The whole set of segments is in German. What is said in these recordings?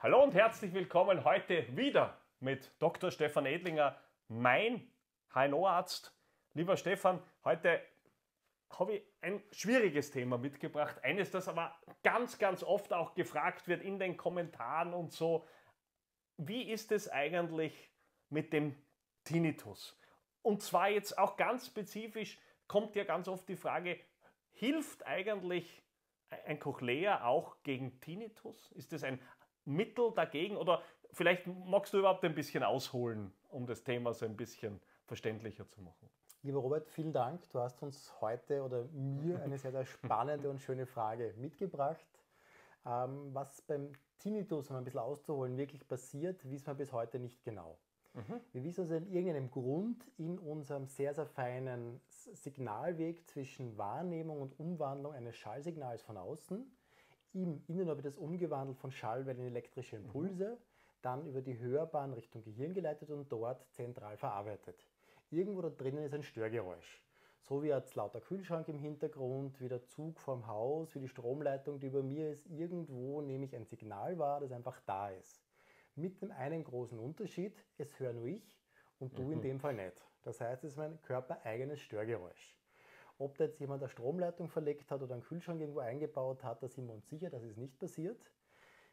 Hallo und herzlich willkommen heute wieder mit Dr. Stefan Edlinger, mein HNO-Arzt. Lieber Stefan, heute habe ich ein schwieriges Thema mitgebracht. Eines, das aber ganz, ganz oft auch gefragt wird in den Kommentaren und so. Wie ist es eigentlich mit dem Tinnitus? Und zwar jetzt auch ganz spezifisch kommt ja ganz oft die Frage, hilft eigentlich ein Cochlea auch gegen Tinnitus? Ist das ein Mittel dagegen oder vielleicht magst du überhaupt ein bisschen ausholen, um das Thema so ein bisschen verständlicher zu machen? Lieber Robert, vielen Dank. Du hast uns heute oder mir eine sehr, sehr spannende und schöne Frage mitgebracht. Ähm, was beim Tinnitus, um ein bisschen auszuholen, wirklich passiert, wissen wir bis heute nicht genau. Mhm. Wir wissen also in irgendeinem Grund in unserem sehr, sehr feinen Signalweg zwischen Wahrnehmung und Umwandlung eines Schallsignals von außen im Innenohr wird das umgewandelt von Schallwellen in elektrische Impulse, mhm. dann über die Hörbahn Richtung Gehirn geleitet und dort zentral verarbeitet. Irgendwo da drinnen ist ein Störgeräusch. So wie jetzt lauter Kühlschrank im Hintergrund, wie der Zug vorm Haus, wie die Stromleitung, die über mir ist, irgendwo nehme ich ein Signal wahr, das einfach da ist. Mit dem einen großen Unterschied, es höre nur ich und du mhm. in dem Fall nicht. Das heißt, es ist mein körpereigenes Störgeräusch. Ob da jetzt jemand eine Stromleitung verlegt hat oder einen Kühlschrank irgendwo eingebaut hat, da sind wir uns sicher, das ist nicht passiert.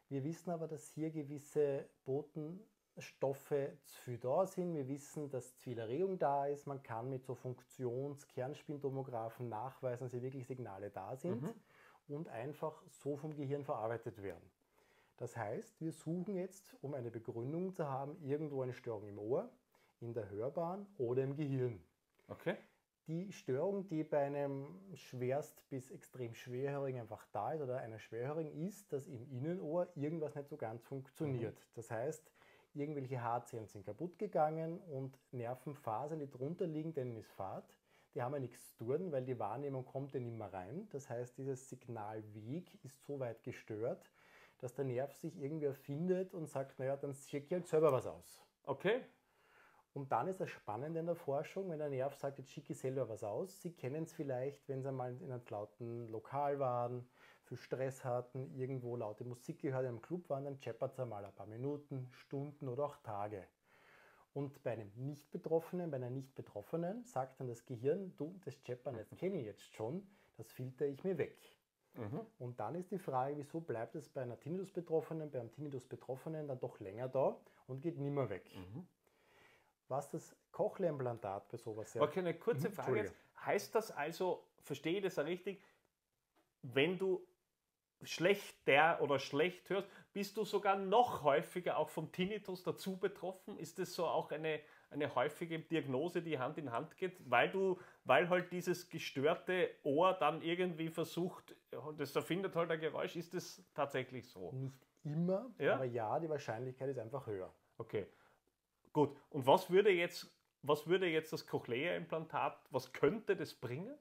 Wir wissen aber, dass hier gewisse Botenstoffe zu viel da sind. Wir wissen, dass zu viel Erregung da ist. Man kann mit so Funktions-Kernspintomographen nachweisen, dass hier wirklich Signale da sind mhm. und einfach so vom Gehirn verarbeitet werden. Das heißt, wir suchen jetzt, um eine Begründung zu haben, irgendwo eine Störung im Ohr, in der Hörbahn oder im Gehirn. Okay die Störung, die bei einem schwerst bis extrem schwerhörigen einfach da ist oder einer schwerhörigen ist, dass im Innenohr irgendwas nicht so ganz funktioniert. Mhm. Das heißt, irgendwelche Haarzellen sind kaputt gegangen und Nervenfasern, die drunter liegen, denen ist Fahrt. Die haben ja nichts zu tun, weil die Wahrnehmung kommt ja nicht mehr rein. Das heißt, dieses Signalweg ist so weit gestört, dass der Nerv sich irgendwie erfindet und sagt, naja, dann schicke ich halt selber was aus. Okay, und dann ist das Spannende in der Forschung, wenn der Nerv sagt, jetzt schicke ich selber was aus. Sie kennen es vielleicht, wenn Sie einmal in einem lauten Lokal waren, für Stress hatten, irgendwo laute Musik gehört, in einem Club waren, dann scheppert es einmal ein paar Minuten, Stunden oder auch Tage. Und bei einem Nicht-Betroffenen, bei einer Nicht-Betroffenen sagt dann das Gehirn, du, das Scheppern, das kenne ich jetzt schon, das filter ich mir weg. Mhm. Und dann ist die Frage, wieso bleibt es bei einer Tinnitus-Betroffenen, beim Tinnitus-Betroffenen dann doch länger da und geht nimmer weg. Mhm was das Cochlea-Implantat bei sowas sehr. Okay, eine kurze mhm, Frage jetzt. Heißt das also, verstehe ich das richtig, wenn du schlecht der oder schlecht hörst, bist du sogar noch häufiger auch vom Tinnitus dazu betroffen? Ist das so auch eine, eine häufige Diagnose, die Hand in Hand geht, weil du, weil halt dieses gestörte Ohr dann irgendwie versucht, das erfindet halt ein Geräusch, ist das tatsächlich so? Nicht immer, ja? aber ja, die Wahrscheinlichkeit ist einfach höher. Okay. Gut, und was würde jetzt, was würde jetzt das Cochlea-Implantat, was könnte das bringen?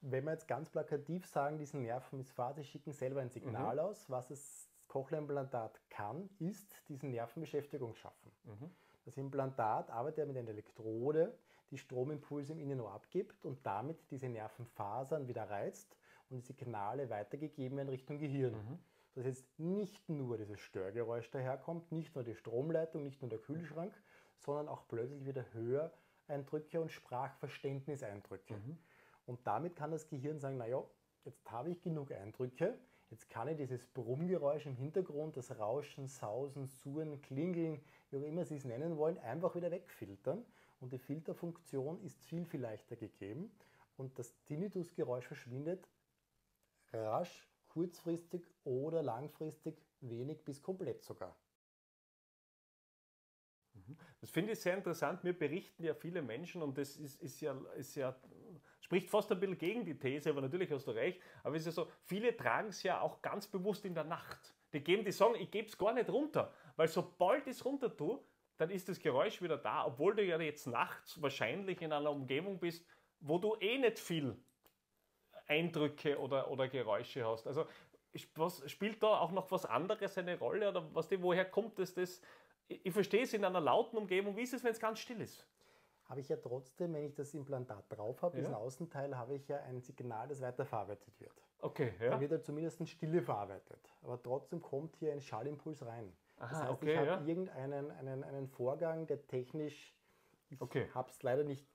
Wenn wir jetzt ganz plakativ sagen, diesen Nerven ist Phase, schicken selber ein Signal mhm. aus. Was das Cochlea-Implantat kann, ist diesen Nervenbeschäftigung schaffen. Mhm. Das Implantat arbeitet mit einer Elektrode, die Stromimpulse im Innenohr abgibt und damit diese Nervenfasern wieder reizt und die Signale weitergegeben werden Richtung Gehirn. Mhm. Dass jetzt nicht nur dieses Störgeräusch daherkommt, nicht nur die Stromleitung, nicht nur der Kühlschrank, sondern auch plötzlich wieder Höreindrücke und Sprachverständniseindrücke. Mhm. Und damit kann das Gehirn sagen, naja, jetzt habe ich genug Eindrücke, jetzt kann ich dieses Brummgeräusch im Hintergrund, das Rauschen, Sausen, Suren, Klingeln, wie auch immer Sie es nennen wollen, einfach wieder wegfiltern. Und die Filterfunktion ist viel, viel leichter gegeben. Und das Tinnitusgeräusch verschwindet rasch, kurzfristig oder langfristig wenig bis komplett sogar. Mhm. Das finde ich sehr interessant. Mir berichten ja viele Menschen und das ist, ist, ja, ist ja, spricht fast ein bisschen gegen die These, aber natürlich hast du recht. Aber es ist ja so, viele tragen es ja auch ganz bewusst in der Nacht. Die geben die sagen, ich gebe es gar nicht runter. Weil sobald ich es runter tue, dann ist das Geräusch wieder da, obwohl du ja jetzt nachts wahrscheinlich in einer Umgebung bist, wo du eh nicht viel Eindrücke oder, oder Geräusche hast. Also was, spielt da auch noch was anderes eine Rolle oder was die, woher kommt es das? Ich, ich verstehe es in einer lauten Umgebung. Wie ist es, wenn es ganz still ist? Habe ich ja trotzdem, wenn ich das Implantat drauf habe, ja. diesen Außenteil, habe ich ja ein Signal, das weiterverarbeitet wird. Okay, Da ja. wird halt zumindest Stille verarbeitet. Aber trotzdem kommt hier ein Schallimpuls rein. das Aha, heißt, okay, ich habe ja. irgendeinen einen, einen Vorgang, der technisch, ich Okay. habe es leider nicht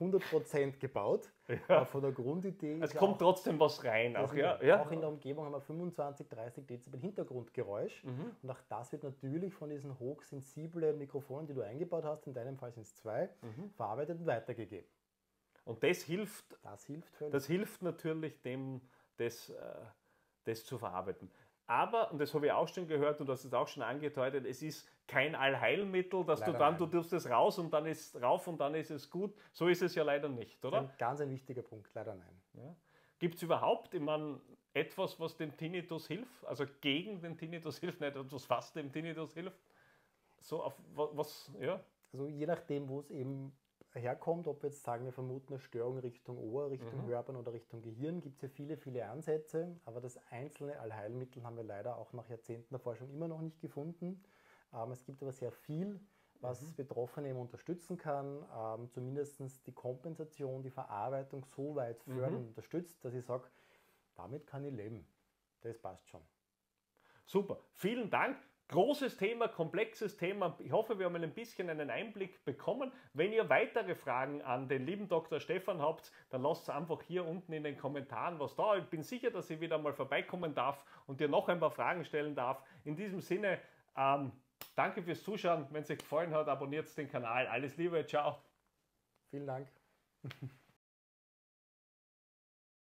100% gebaut, Ja. von der Grundidee Es kommt auch, trotzdem was rein, auch, ja. ja. auch in der Umgebung haben wir 25, 30 Dezibel Hintergrundgeräusch Mhm. und auch das wird natürlich von diesen hochsensiblen Mikrofonen, die du eingebaut hast, in deinem Fall sind es zwei, Mhm. verarbeitet und weitergegeben. Und das hilft, Das hilft völlig. das hilft natürlich dem, das, äh, das zu verarbeiten. Aber, und das habe ich auch schon gehört und du hast es auch schon angedeutet, es ist kein Allheilmittel, dass du Leider dann, nein. du tust es raus und dann ist rauf und dann ist es gut. So ist es ja leider nicht, oder? ein ganz ein wichtiger Punkt, leider nein. Ja. Gibt es überhaupt, ich meine, etwas, was dem Tinnitus hilft? Also gegen den Tinnitus hilft, nicht etwas, was dem Tinnitus hilft? So auf wa- was, ja? Also je nachdem, wo es eben herkommt, ob wir jetzt sagen, wir vermuten eine Störung Richtung Ohr, Richtung Mhm. Hörbahn oder Richtung Gehirn, gibt es ja viele, viele Ansätze, aber das einzelne Allheilmittel haben wir leider auch nach Jahrzehnten der Forschung immer noch nicht gefunden. Ähm, es gibt aber sehr viel, was Mhm. Betroffene eben unterstützen kann, ähm, zumindest die Kompensation, die Verarbeitung so weit fördern Mhm. und unterstützt, dass ich sage, damit kann ich leben. Das passt schon. Super, vielen Dank. Großes Thema, komplexes Thema. Ich hoffe, wir haben ein bisschen einen Einblick bekommen. Wenn ihr weitere Fragen an den lieben Dr. Stefan habt, dann lasst es einfach hier unten in den Kommentaren was da. Ich bin sicher, dass ich wieder mal vorbeikommen darf und dir noch ein paar Fragen stellen darf. In diesem Sinne, ähm, danke fürs Zuschauen. Wenn es euch gefallen hat, abonniert den Kanal. Alles Liebe, ciao. Vielen Dank.